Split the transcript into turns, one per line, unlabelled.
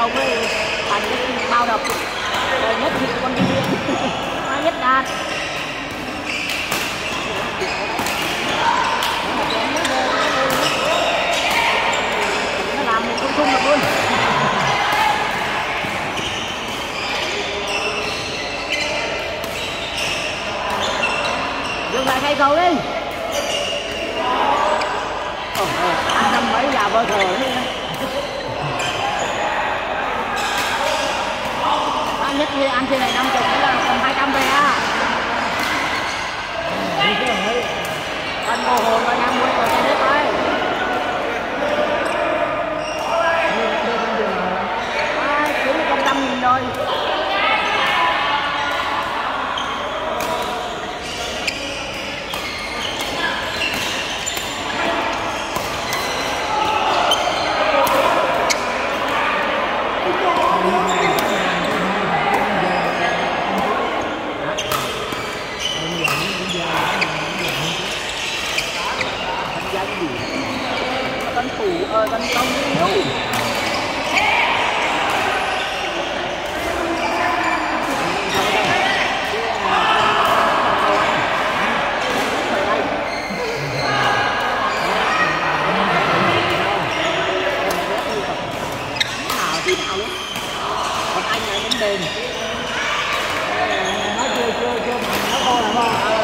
này mới bạn thành bao độc. Rồi nhất thì con đi. Mai nhất đạt nó làm mình không chung được luôn. Dừng lại thay cầu đi. Ồ, năm mấy già bơ thờ đi anh nhất thì anh trên này năm chục là còn hai trăm về à anh cô hồn và năm mươi rồi trên hết
thôi.
Tấn công yếu nào tí nào luôn còn anh này đến đền
nó chưa chưa chưa mà nó to là bao